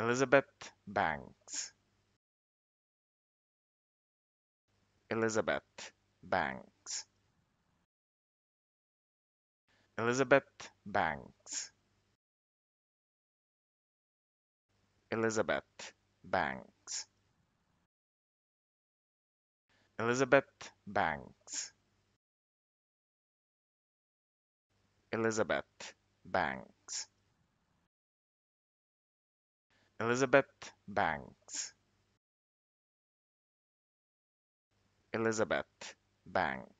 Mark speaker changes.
Speaker 1: Elizabeth Banks. Elizabeth Banks. Elizabeth Banks. Elizabeth Banks. Elizabeth Banks. Elizabeth Banks Elizabeth Banks. Elizabeth Banks